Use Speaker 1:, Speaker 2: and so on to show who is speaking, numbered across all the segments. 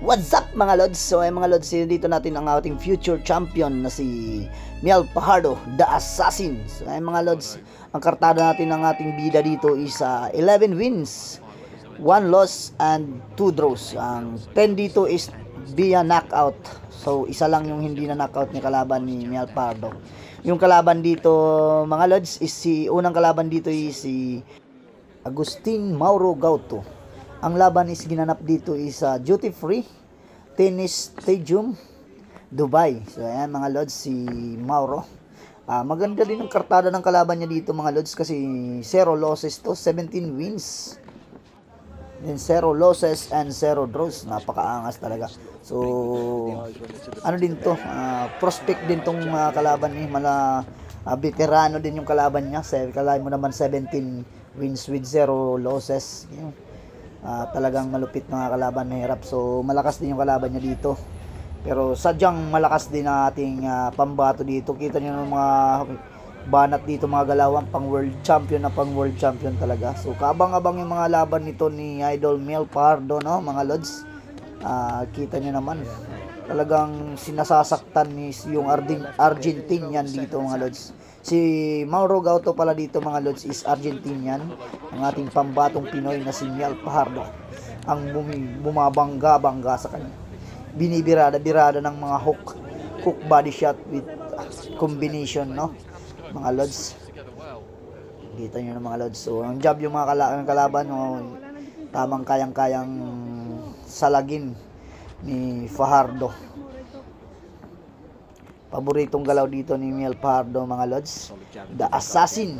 Speaker 1: What's up mga Lods? So ay mga Lods, dito natin ang ating future champion na si Miel Pajardo, The Assassin. So ay mga Lods, ang kartada natin ng ating bida dito is uh, 11 wins, 1 loss and 2 draws. Ang 10 dito is via knockout. So isa lang yung hindi na knockout ni kalaban ni Miel Pajardo. Yung kalaban dito mga Lods is si unang kalaban dito is si Agustin Mauro Gauto. Ang laban is ginanap dito is uh, duty free tennis stadium Dubai. So ayan mga lods si Mauro. Uh, maganda din ang kartada ng kalaban niya dito mga lods kasi 0 losses to, 17 wins. Then 0 losses and 0 draws. Napakaangas talaga. So ano din to, uh, prospect din tong uh, kalaban ni mala uh, veterano din yung kalaban niya. Kalaban mo naman 17 wins with 0 losses. Know uh, talagang malupit mga kalaban mahirap. So malakas din yung kalaban niya dito. Pero sadyang malakas din ang ating uh, pambato dito. Kita niyo ng mga banat dito mga galawang pang world champion na pang world champion talaga. So kabang-abang yung mga laban nito ni Idol Mel Pardo no mga lods uh, kita niyo naman talagang sinasasaktan ni yung Argentine Argentinian dito mga lods Si Mauro Gauto pala dito mga lods is Argentinian, ang ating pambatong Pinoy na si Miel Pajardo, ang bumabangga-bangga sa kanya. Binibirada-birada ng mga hook, hook body shot with combination, no? Mga lods. Kita nyo na mga lods. So, ang job yung mga kala kalaban, no? tamang kayang-kayang salagin ni Fajardo. Paboritong galaw dito ni Miel Pardo mga lods. The Assassin.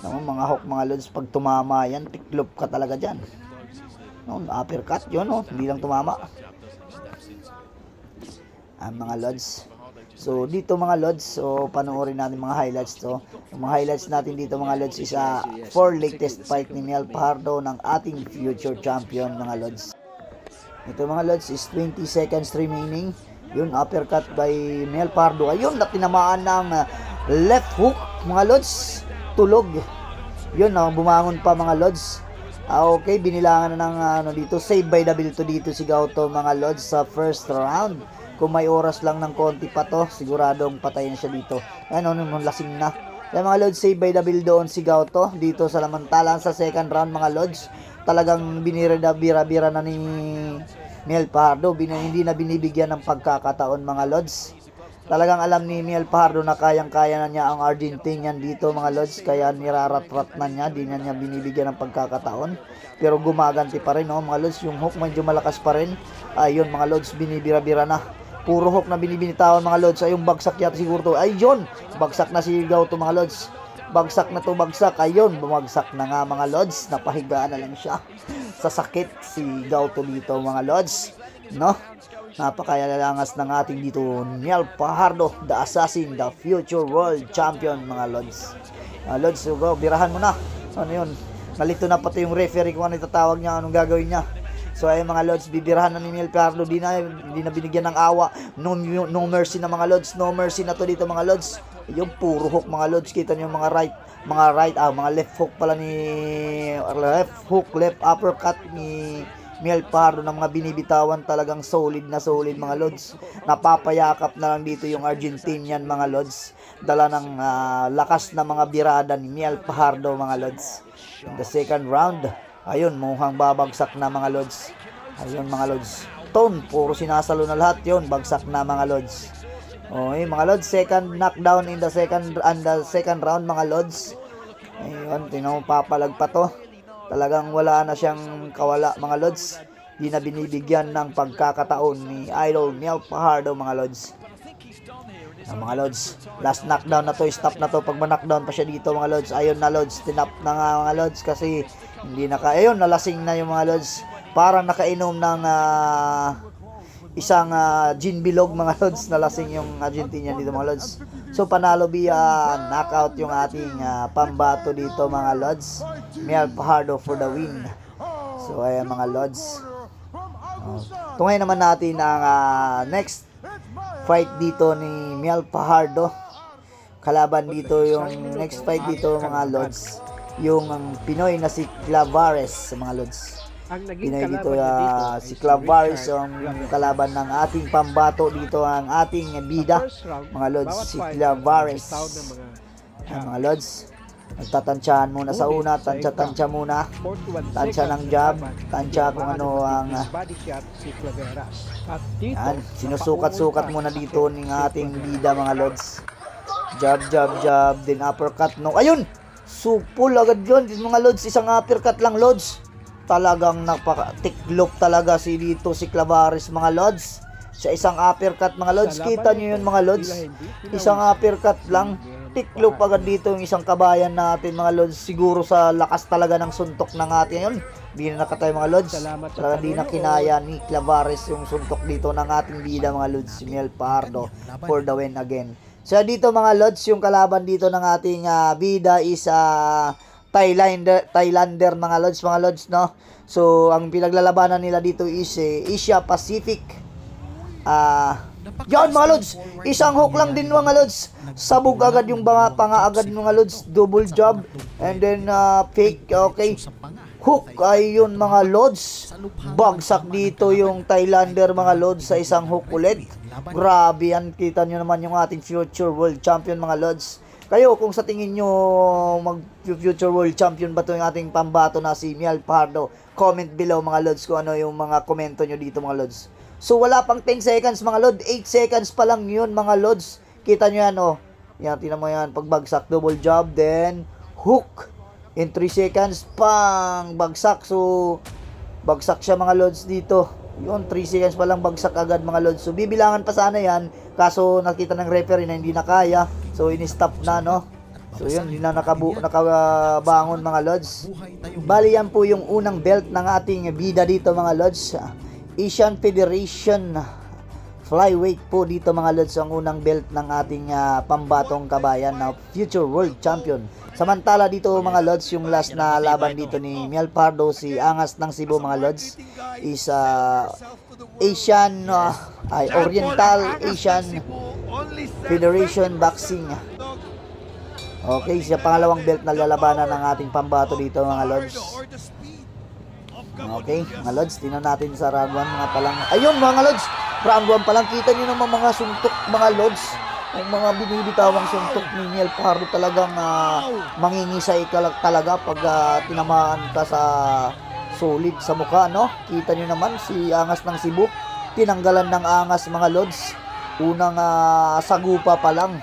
Speaker 1: No, mga hawk mga lods, pag tumama yan, tiklop ka talaga dyan. No, uppercut yun, no? hindi lang tumama. Ang mga lods. So, dito mga lods, so panoorin natin mga highlights to. Ang mga highlights natin dito mga lods is uh, four latest fight ni Miel Pardo ng ating future champion mga lods. Ito mga lods is 20 seconds remaining. Yun, uppercut by Mel Pardo. Ayun, na tinamaan ng uh, left hook, mga lods. Tulog. Yun, uh, bumangon pa mga lods. Uh, okay, binilangan na ng ano dito. Save by double to dito si Gauto mga lods sa first round. Kung may oras lang ng konti pa to, siguradong patay na siya dito. Ano, nung lasing na. Kaya mga lods, save by double doon si Gauto. Dito sa lamantalang sa second round mga lods. Talagang binira-bira-bira na ni Miel Pardo, bin, hindi na binibigyan ng pagkakataon mga lods. Talagang alam ni Miel Pardo na kayang-kaya na niya ang Argentinian dito mga lods, kaya nirarat-rat na niya, di na niya binibigyan ng pagkakataon. Pero gumaganti pa rin, no, mga lods, yung hook medyo malakas pa rin. Ayun mga lods, binibira-bira na. Puro hook na binibinitawan mga lods, ayun bagsak yata siguro to. Ayun, bagsak na si Gaw to mga lods bagsak na to bagsak. Ayun bumagsak na nga mga lods. Napahiga na lang siya sa sakit. Si Gauto dito mga lods. No? Napakayalangas ng ating dito Niel Pajardo the assassin the future world champion mga lods. Uh, lods go birahan mo na. Ano yun? Nalito na pati yung referee kung ano itatawag niya anong gagawin niya So ay mga lods, bibirahan na ni Mel Carlo, di na, di na binigyan ng awa, no, no mercy na mga lods, no mercy na to dito mga lods. Yung puro hook mga lods, kita niyo mga right, mga right, ah, mga left hook pala ni, left hook, left uppercut ni Miel Pardo ng mga binibitawan talagang solid na solid mga lods. Napapayakap na lang dito yung Argentinian mga lods. Dala ng uh, lakas na mga birada ni Miel Pardo mga lods. In the second round, Ayun, mukhang babagsak na mga lods. Ayun mga lods. Tone, puro sinasalo na lahat yon Bagsak na mga lods. Okay, mga lods, second knockdown in the second and the second round mga lods. Ayun, tinaw papalag pa to. Talagang wala na siyang kawala mga lods. Di na binibigyan ng pagkakataon ni Idol Neil Pajardo mga lods. Ang mga lods, last knockdown na to, stop na to. Pag ma-knockdown pa siya dito mga lods, ayun na lods, tinap na nga mga lods kasi hindi naka, ayun, nalasing na yung mga lods. Parang nakainom ng uh, isang uh, gin bilog mga lods. Nalasing yung Argentina dito mga lods. So panalo via knockout yung ating uh, pambato dito mga lods. Miel Pajardo for the win. So ayan mga lods. Uh, tungay naman natin ang uh, next fight dito ni Miel Pajardo. Kalaban dito yung next fight dito mga lods yung ang Pinoy na si Clavares mga lods.
Speaker 2: Ang
Speaker 1: Pinay dito
Speaker 2: ay
Speaker 1: si
Speaker 2: Richard
Speaker 1: ang kalaban ng ating pambato dito ang ating bida. Mga lods, si
Speaker 2: fighter,
Speaker 1: Clavaris.
Speaker 2: nagtawag ng mga
Speaker 1: Ayan, mga lods. Nagtatansyahan muna sa una, tansya-tansya muna.
Speaker 2: 41
Speaker 1: Tansya ng jab, tansya kung ano ang, Yan, sinusukat-sukat muna dito ng ating bida mga lods. Jab, jab, jab, then uppercut no. Ayun! Supul agad yun, mga lods. Isang uppercut lang, lods. Talagang napaka-tiklop talaga si dito si Clavaris, mga lods. Sa isang uppercut, mga lods. Kita nyo yun, mga lods. Isang uppercut lang.
Speaker 2: Si
Speaker 1: Tiklop agad dito yung isang kabayan natin, mga lods. Siguro sa lakas talaga ng suntok ng atin yun. Hindi na nakatay, mga lods.
Speaker 2: Salamat sa
Speaker 1: Talagang di na kinaya ni Clavares yung suntok dito ng ating bida mga lods si Mel Pardo for the win again. So dito mga lods yung kalaban dito ng ating ah, bida is ah, Thailander Thailander mga lods mga lods no. So ang pinaglalabanan nila dito is eh, Asia Pacific. Ah yan mga lods, isang hook lang din mga lods. Sabog agad yung mga panga agad mga lods, double job and then ah, fake okay. Hook ay yun mga lods. Bagsak dito yung Thailander mga lods sa isang hook ulit. Grabe yan. Kita nyo naman yung ating future world champion mga lods. Kayo kung sa tingin nyo mag future world champion ba to yung ating pambato na si Miel Pardo, comment below mga lods kung ano yung mga komento nyo dito mga lods. So wala pang 10 seconds mga lod, 8 seconds pa lang yun mga lods. Kita nyo yan oh. Yan, tinan mo yan, pagbagsak, double job, then hook. In 3 seconds, pang bagsak. So, bagsak siya mga lods dito. Yun, 3 seconds pa lang bagsak agad mga lods. So, bibilangan pa sana yan. Kaso, nakita ng referee na hindi na kaya. So, in-stop na, no? So, yun, hindi na nakabu nakabangon mga lods. Bali, yan po yung unang belt ng ating bida dito mga lods. Asian Federation flyweight po dito mga lods ang unang belt ng ating ah, pambatong kabayan na future world champion. Samantala dito mga lods yung last na laban dito ni Miel Pardo si Angas ng Cebu mga lods is ah, Asian ah, ay Oriental Asian Federation Boxing. Okay, siya pangalawang belt na lalabanan ng ating pambato dito mga lods. Okay, mga lods, tingnan natin sa round 1 mga palang. Ayun mga lods, round 1 pa lang kita niyo naman mga suntok mga lods. Ang mga binibitawang suntok ni Miel Pardo talagang uh, mangingisay ka talaga pag ah, tinamaan ka sa solid sa mukha, no? Kita niyo naman si Angas ng Cebu, tinanggalan ng Angas mga lods. Unang ah, sagupa pa lang.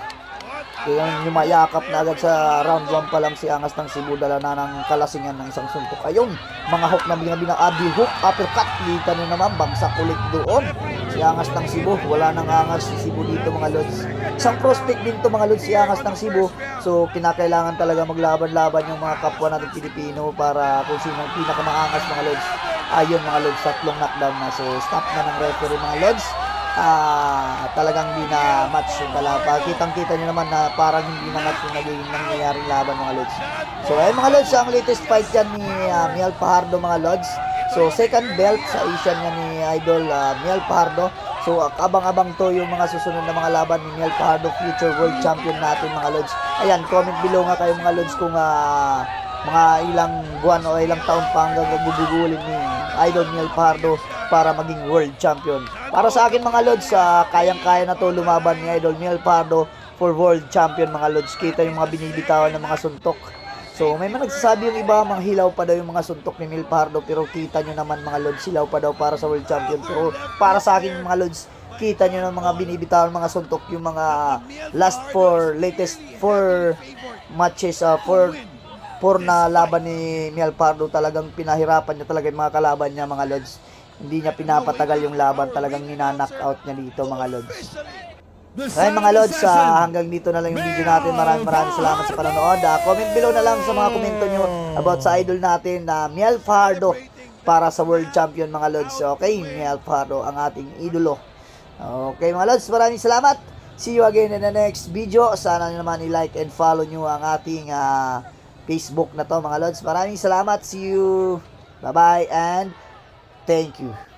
Speaker 1: Kaya yumayakap na agad sa round 1 pa lang si Angas ng Cebu dala na ng kalasingan ng isang suntok. Ayun, mga hook na binabi ng Abi hook, uppercut, kita nyo naman, bagsak ulit doon. Si Angas ng Cebu, wala nang Angas si Cebu dito mga lods. Isang prospect din to mga lods si Angas ng Cebu. So, kinakailangan talaga maglaban-laban yung mga kapwa natin Pilipino para kung sino ang pinakamaangas mga lods. Ayun mga lods, tatlong knockdown na. So, stop na ng referee mga lods ah talagang di na match yung kalaban. Kitang-kita nyo naman na parang hindi na match yung naging nangyayaring laban mga lods. So ayun mga lods, ang latest fight yan ni uh, Miel Pajardo mga lods. So second belt sa Asian yan ni Idol uh, Miel Pajardo. So abang-abang to yung mga susunod na mga laban ni Miel Pajardo, future world champion natin mga lods. Ayan, comment below nga kayo mga lods kung ah, mga ilang buwan o ilang taon pa hanggang gugugulin ni Idol Miel Pardo para maging world champion. Para sa akin mga lods, ah, kayang-kaya na to lumaban ni Idol Miel Pardo for world champion mga lods. Kita yung mga binibitawan ng mga suntok. So may mga nagsasabi yung iba, mga hilaw pa daw yung mga suntok ni Miel Pardo pero kita nyo naman mga lods, hilaw pa daw para sa world champion. Pero para sa akin mga lods, kita nyo ng mga binibitawan mga suntok yung mga last four, latest four matches, uh, four for na laban ni Miel Pardo talagang pinahirapan niya talaga yung mga kalaban niya mga lods hindi niya pinapatagal yung laban. Talagang nina-knock out niya dito mga lods. Ayun mga lods ah, hanggang dito na lang yung video natin. Maraming maraming salamat sa panonood Ah, comment below na lang sa mga komento nyo about sa idol natin na Miel Pardo para sa world champion mga lods. Okay Miel Pardo ang ating idolo. Okay mga lods maraming salamat. See you again in the next video. Sana naman i-like and follow nyo ang ating ah, Facebook na to mga lods. Maraming salamat. See you. Bye-bye and thank you.